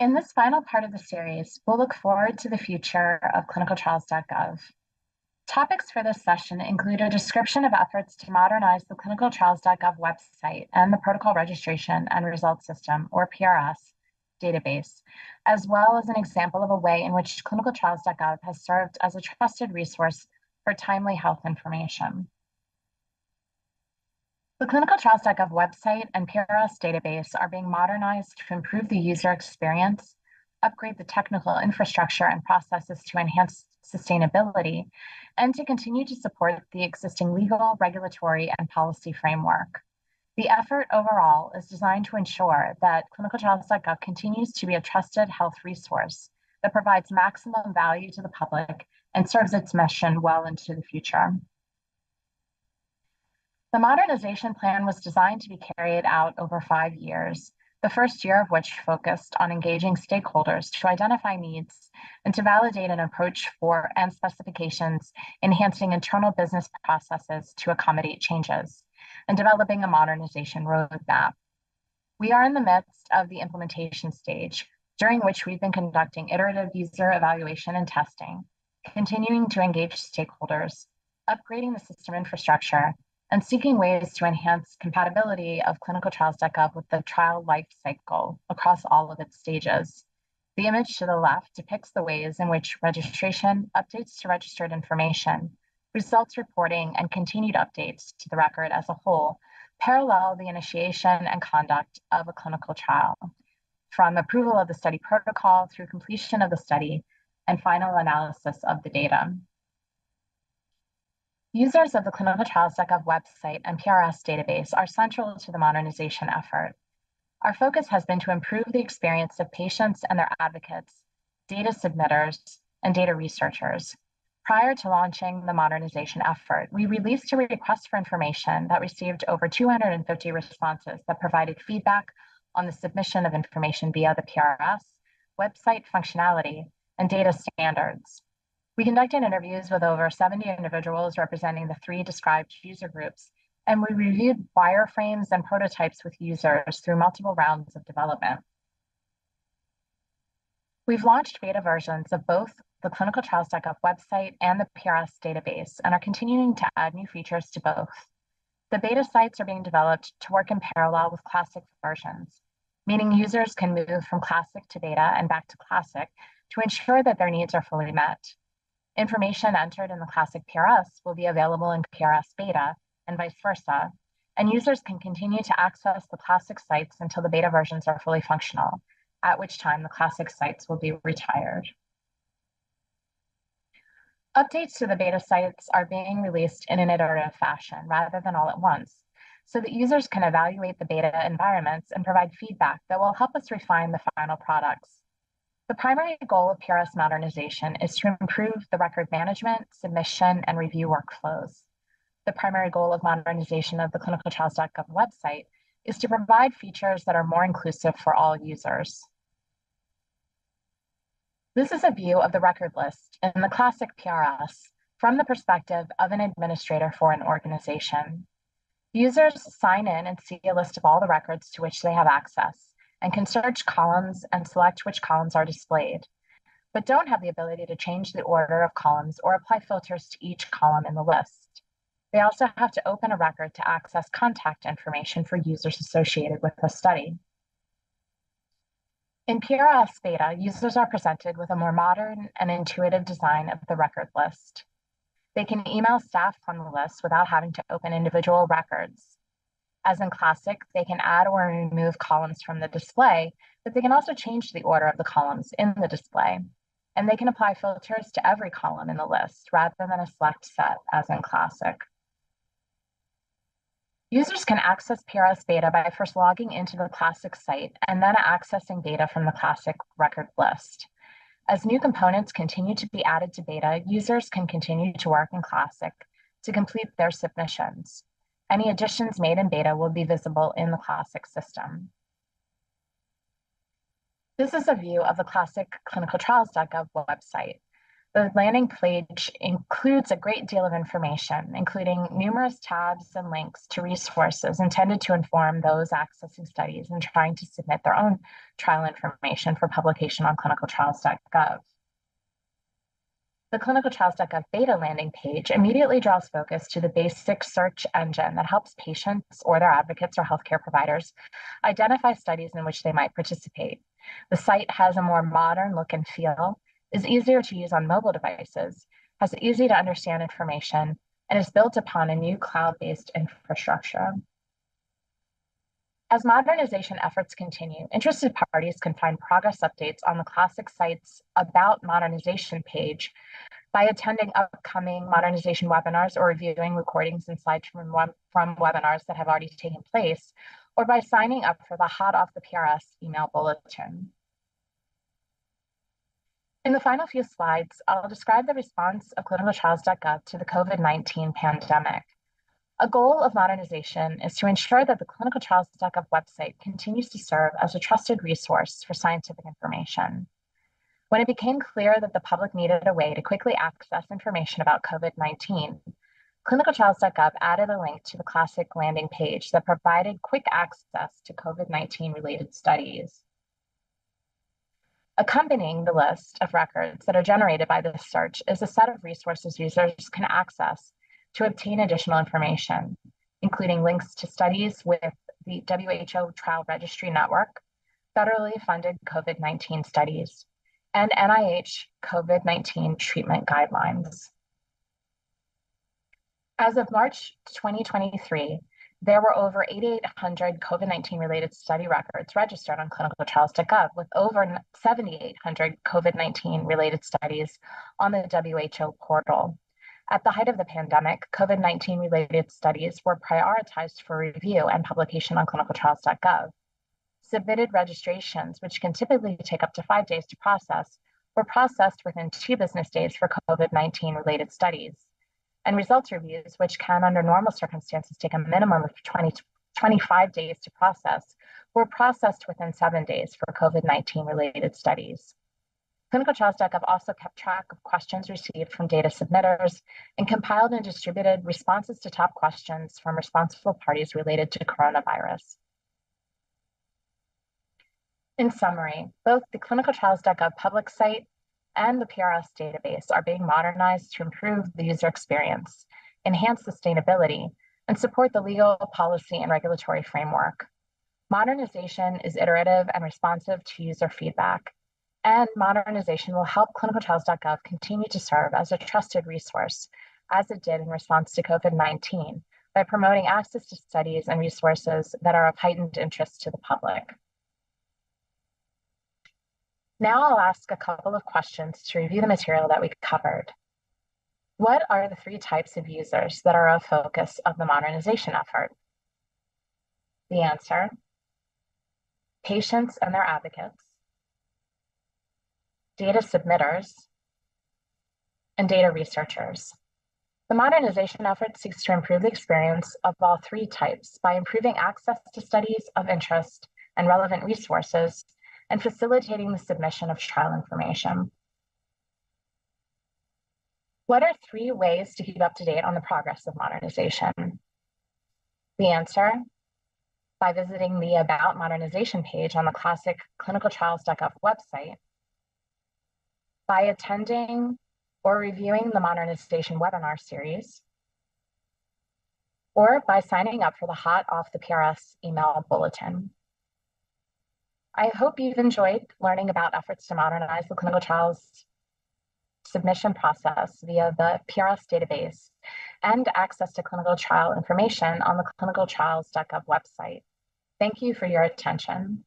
In this final part of the series, we'll look forward to the future of clinicaltrials.gov. Topics for this session include a description of efforts to modernize the clinicaltrials.gov website and the Protocol Registration and Results System, or PRS, database, as well as an example of a way in which clinicaltrials.gov has served as a trusted resource for timely health information. The clinicaltrials.gov website and PRS database are being modernized to improve the user experience, upgrade the technical infrastructure and processes to enhance sustainability, and to continue to support the existing legal, regulatory, and policy framework. The effort overall is designed to ensure that clinicaltrials.gov continues to be a trusted health resource that provides maximum value to the public and serves its mission well into the future. The modernization plan was designed to be carried out over five years the first year of which focused on engaging stakeholders to identify needs and to validate an approach for and specifications enhancing internal business processes to accommodate changes, and developing a modernization roadmap. We are in the midst of the implementation stage, during which we've been conducting iterative user evaluation and testing, continuing to engage stakeholders, upgrading the system infrastructure, and seeking ways to enhance compatibility of clinicaltrials.gov with the trial life cycle across all of its stages. The image to the left depicts the ways in which registration, updates to registered information, results reporting, and continued updates to the record as a whole parallel the initiation and conduct of a clinical trial, from approval of the study protocol through completion of the study and final analysis of the data. Users of the clinicaltrials.gov website and PRS database are central to the modernization effort. Our focus has been to improve the experience of patients and their advocates, data submitters, and data researchers. Prior to launching the modernization effort, we released a request for information that received over 250 responses that provided feedback on the submission of information via the PRS, website functionality, and data standards. We conducted interviews with over 70 individuals representing the three described user groups, and we reviewed wireframes and prototypes with users through multiple rounds of development. We've launched beta versions of both the clinicaltrials.gov website and the PRS database and are continuing to add new features to both. The beta sites are being developed to work in parallel with classic versions, meaning users can move from classic to beta and back to classic to ensure that their needs are fully met. Information entered in the classic PRS will be available in PRS beta and vice versa, and users can continue to access the classic sites until the beta versions are fully functional, at which time the classic sites will be retired. Updates to the beta sites are being released in an iterative fashion rather than all at once, so that users can evaluate the beta environments and provide feedback that will help us refine the final products. The primary goal of PRS modernization is to improve the record management, submission, and review workflows. The primary goal of modernization of the clinicaltrials.gov website is to provide features that are more inclusive for all users. This is a view of the record list in the classic PRS from the perspective of an administrator for an organization. Users sign in and see a list of all the records to which they have access and can search columns and select which columns are displayed, but don't have the ability to change the order of columns or apply filters to each column in the list. They also have to open a record to access contact information for users associated with the study. In PRS beta, users are presented with a more modern and intuitive design of the record list. They can email staff from the list without having to open individual records, as in Classic, they can add or remove columns from the display, but they can also change the order of the columns in the display. And they can apply filters to every column in the list rather than a select set as in Classic. Users can access PRS Beta by first logging into the Classic site and then accessing data from the Classic record list. As new components continue to be added to beta, users can continue to work in Classic to complete their submissions. Any additions made in beta will be visible in the classic system. This is a view of the classic clinicaltrials.gov website. The landing page includes a great deal of information, including numerous tabs and links to resources intended to inform those accessing studies and trying to submit their own trial information for publication on clinicaltrials.gov. The clinicaltrials.gov beta landing page immediately draws focus to the basic search engine that helps patients or their advocates or healthcare providers identify studies in which they might participate. The site has a more modern look and feel is easier to use on mobile devices, has easy to understand information, and is built upon a new cloud-based infrastructure. As modernization efforts continue, interested parties can find progress updates on the Classic site's About Modernization page by attending upcoming modernization webinars or reviewing recordings and slides from, from webinars that have already taken place, or by signing up for the Hot Off the PRS email bulletin. In the final few slides, I'll describe the response of clinicaltrials.gov to the COVID-19 pandemic. A goal of modernization is to ensure that the clinicaltrials.gov website continues to serve as a trusted resource for scientific information. When it became clear that the public needed a way to quickly access information about COVID-19, clinicaltrials.gov added a link to the classic landing page that provided quick access to COVID-19 related studies. Accompanying the list of records that are generated by this search is a set of resources users can access to obtain additional information, including links to studies with the WHO Trial Registry Network, federally funded COVID-19 studies, and NIH COVID-19 treatment guidelines. As of March 2023, there were over 8,800 COVID-19 related study records registered on clinicaltrials.gov with over 7,800 COVID-19 related studies on the WHO portal. At the height of the pandemic, COVID-19 related studies were prioritized for review and publication on clinicaltrials.gov. Submitted registrations, which can typically take up to five days to process, were processed within two business days for COVID-19 related studies and results reviews, which can under normal circumstances take a minimum of 20 25 days to process, were processed within seven days for COVID-19 related studies. ClinicalTrials.gov also kept track of questions received from data submitters and compiled and distributed responses to top questions from responsible parties related to coronavirus. In summary, both the clinicaltrials.gov public site and the PRS database are being modernized to improve the user experience, enhance sustainability, and support the legal, policy, and regulatory framework. Modernization is iterative and responsive to user feedback, and modernization will help clinicaltrials.gov continue to serve as a trusted resource, as it did in response to COVID-19, by promoting access to studies and resources that are of heightened interest to the public. Now I'll ask a couple of questions to review the material that we covered. What are the three types of users that are a focus of the modernization effort? The answer, patients and their advocates, data submitters, and data researchers. The modernization effort seeks to improve the experience of all three types by improving access to studies of interest and relevant resources and facilitating the submission of trial information. What are three ways to keep up to date on the progress of modernization? The answer, by visiting the About Modernization page on the classic clinicaltrials.gov website, by attending or reviewing the Modernization webinar series, or by signing up for the Hot Off the PRS email bulletin. I hope you've enjoyed learning about efforts to modernize the clinical trials submission process via the PRS database and access to clinical trial information on the clinicaltrials.gov website. Thank you for your attention.